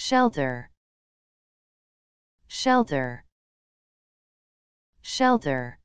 shelter. Shelter. Shelter.